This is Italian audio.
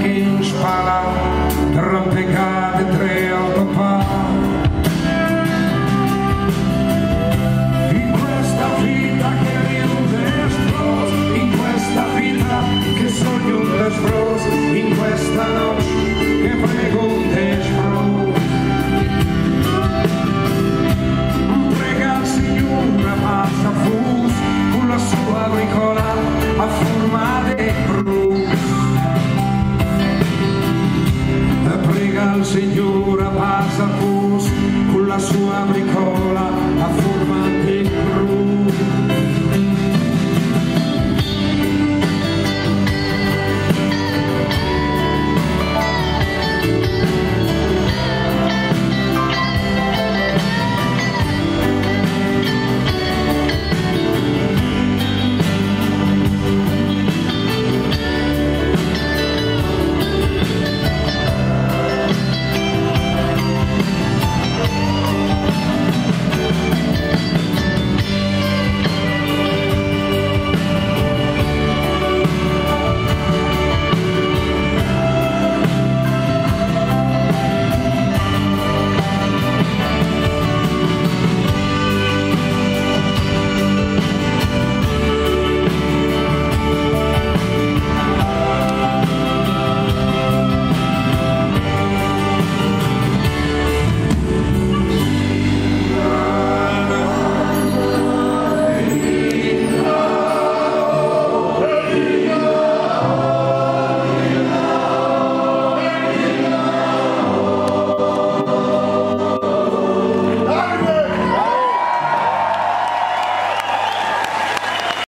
kinš pala, trampegade treo papà. In questa vita che riude esplos, in questa vita che sogno un desfros, in questa noce che prego un desfros. Prega il Signore, ma s'affus, con la sua bricola, a formare brutto. Prega al Signore a passa con la sua bricola a forma